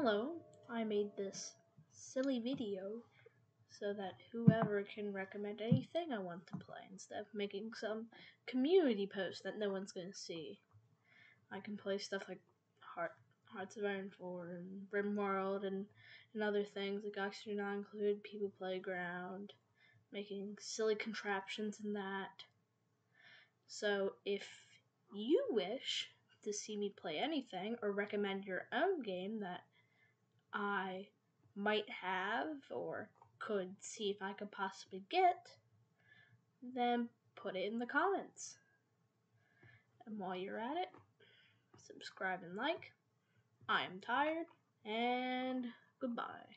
Hello, I made this silly video so that whoever can recommend anything I want to play instead of making some community post that no one's gonna see. I can play stuff like Heart, Hearts of Iron 4 and RimWorld and, and other things like Oxygen Not Included, People Playground, making silly contraptions and that. So if you wish to see me play anything or recommend your own game that might have or could see if I could possibly get, then put it in the comments. And while you're at it, subscribe and like. I am tired, and goodbye.